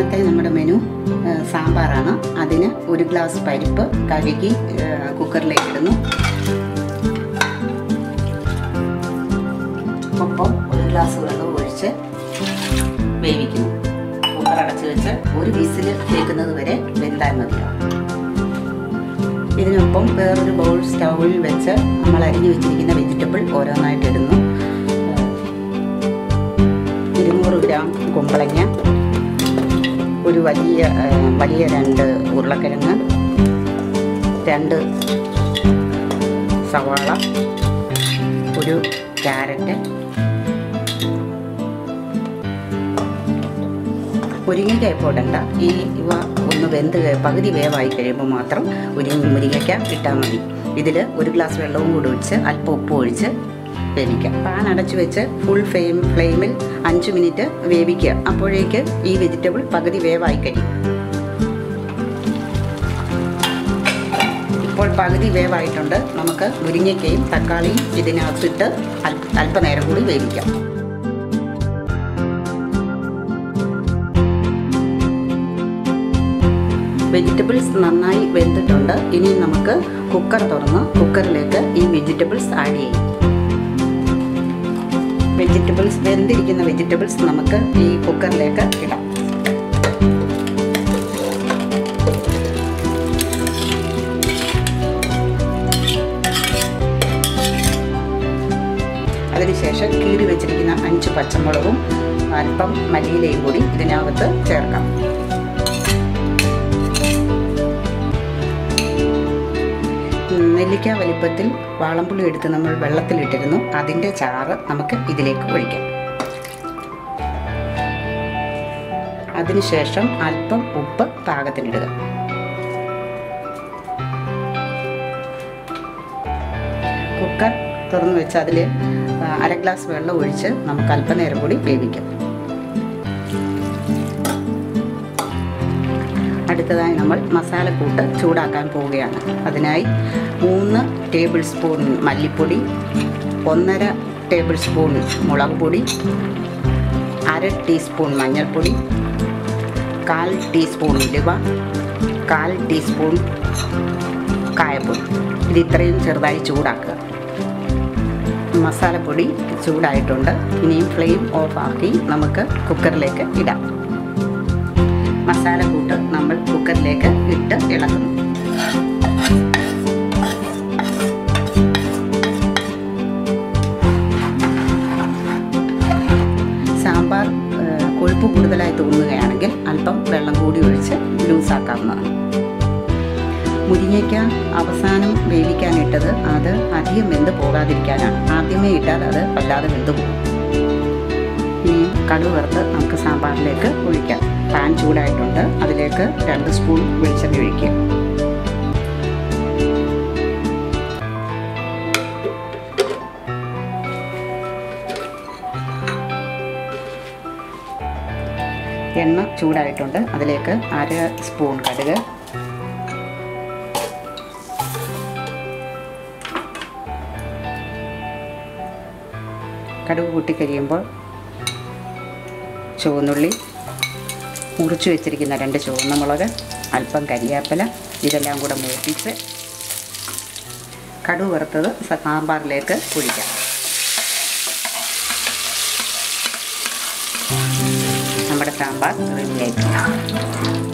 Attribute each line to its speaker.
Speaker 1: ഇന്നത്തെ നമ്മുടെ മെനു സാമ്പാറാണ്. അതിന് ഒരു ഗ്ലാസ് പരിപ്പ് കഴുകി കുക്കറിലേക്ക് ഇടുന്നു. ഒപ്പം ഒരു ഗ്ലാസ് വെള്ളം ഒഴിച്ച് വേവിക്കുന്നു. കുക്കർ അടച്ചു വെച്ച് ഒരു വിസിൽ കേൾക്കുന്നത് വരെ വെന്താൽ മതിയാവും. ഇതിനൊപ്പം വേറൊരു ബൗൾ സ്റ്റൗവിൽ വെച്ച് നമ്മൾ അരിഞ്ഞു വെച്ചിരിക്കുന്ന വെജിറ്റബിൾ ഓരോന്നായിട്ട് ഇടുന്നു. ഇരുന്നൂറ് ഗ്രാം കുമ്പളങ്ങ ഒരു വലിയ വലിയ രണ്ട് ഉരുളക്കിഴങ്ങ് രണ്ട് സവാള ഒരു ക്യാരറ്റ് മുരിങ്ങയ്ക്ക ഇപ്പോൾ ഈ ഇവ ഒന്ന് വെന്ത് പകുതി വേവായി കഴിയുമ്പോൾ മാത്രം ഒരു മുരിങ്ങയ്ക്ക ഇട്ടാൽ മതി. ഇതിൽ ഒരു ഗ്ലാസ് വെള്ളവും കൂടി ഒഴിച്ച് അല്പം ഉപ്പ് ഒഴിച്ച് വേവിക്കാം പാൻ അടച്ചു വെച്ച് ഫുൾ ഫ്ലെയിം ഫ്ലെയിമിൽ അഞ്ച് മിനിറ്റ് വേവിക്കുക. അപ്പോഴേക്ക് ഈ വെജിറ്റബിൾ പകുതി വേവായി കഴിയും. ഇപ്പോൾ പകുതി വേവായിട്ടുണ്ട്. നമുക്ക് മുരിങ്ങയ്ക്കയും തക്കാളിയും ഇതിനകത്തിട്ട് അല്പ അല്പനേരം കൂടി വേവിക്കാം. വെജിറ്റബിൾസ് നന്നായി വെന്തിട്ടുണ്ട്. ഇനി നമുക്ക് കുക്കർ തുറന്ന് കുക്കറിലേക്ക് ഈ വെജിറ്റബിൾസ് ആഡ് ചെയ്യും. വെജിറ്റബിൾസ് വെന്തിരിക്കുന്ന വെജിറ്റബിൾസ് നമുക്ക് ഈ കുക്കറിലേക്ക് ഇടാം. അതിനുശേഷം കീറി വെച്ചിരിക്കുന്ന അഞ്ച് പച്ചമുളകും അല്പം മല്ലിയിലയും കൂടി ഇതിനകത്ത് ചേർക്കാം. നെല്ലിക്ക വലിപ്പത്തിൽ വാളംപുളി എടുത്ത് നമ്മൾ വെള്ളത്തിലിട്ടിരുന്നു. അതിന്റെ ചാറ് നമുക്ക് ഇതിലേക്ക് ഒഴിക്കാം. അതിനുശേഷം അല്പം ഉപ്പ് പാകത്തിനിടുക. കുക്കർ തുറന്നു വെച്ച് അതിൽ അര ഗ്ലാസ് വെള്ളം ഒഴിച്ച് നമുക്ക് അല്പനേരം കൂടി വേവിക്കാം. അടുത്തതായി നമ്മൾ മസാലക്കൂട്ട് ചൂടാക്കാൻ പോവുകയാണ്. അതിനായി മൂന്ന് ടേബിൾ സ്പൂൺ മല്ലിപ്പൊടി ഒന്നര ടേബിൾ സ്പൂൺ മുളക് പൊടി അര ടീസ്പൂൺ മഞ്ഞൾപ്പൊടി കാൽ ടീസ്പൂൺ ഉലുവ കാൽ ടീസ്പൂൺ കായപ്പൊടി. ഇത് ഇത്രയും ചെറുതായി ചൂടാക്കുക. മസാലപ്പൊടി ചൂടായിട്ടുണ്ട്. ഇനിയും ഫ്ലെയിം ഓഫാക്കി നമുക്ക് കുക്കറിലേക്ക് ഇടാം. മസാലക്കൂട്ട് നമ്മൾ കുക്കറിലേക്ക് ഇട്ട് ഇളക്കുന്നു. സാമ്പാർ കൊഴുപ്പ് കൂടുതലായി തോന്നുകയാണെങ്കിൽ അല്പം വെള്ളം കൂടി ഒഴിച്ച് ലൂസാക്കാവുന്നതാണ്. മുരിങ്ങയ്ക്ക അവസാനം വേവിക്കാനിട്ടത് അത് അധികം വെന്ത് പോകാതിരിക്കാനാണ്. ആദ്യമേ ഇട്ടാൽ അത് വല്ലാതെ വെന്ത് പോകും. ഇനി കടുവറുത്ത് നമുക്ക് സാമ്പാറിലേക്ക് ഒഴിക്കാം. ചൂടായിട്ടുണ്ട്. അതിലേക്ക് രണ്ട് സ്പൂൺ വെളിച്ചെണ്ണ ഒഴിക്കുക. എണ്ണ ചൂടായിട്ടുണ്ട്. അതിലേക്ക് അര സ്പൂൺ കടുക്. കടുക് കൂട്ടിക്കഴിയുമ്പോൾ ചുവന്നുള്ളി. മുറിച്ച് വെച്ചിരിക്കുന്ന രണ്ട് ചുവന്ന മുളക് അല്പം കരിയാപ്പില ഇതെല്ലാം കൂടെ മൂപ്പിച്ച് കടുവ് വറുത്തത് സാമ്പാറിലേക്ക് ഒഴിക്കാം. നമ്മുടെ സാമ്പാർ റെഡിയായിട്ടുണ്ട്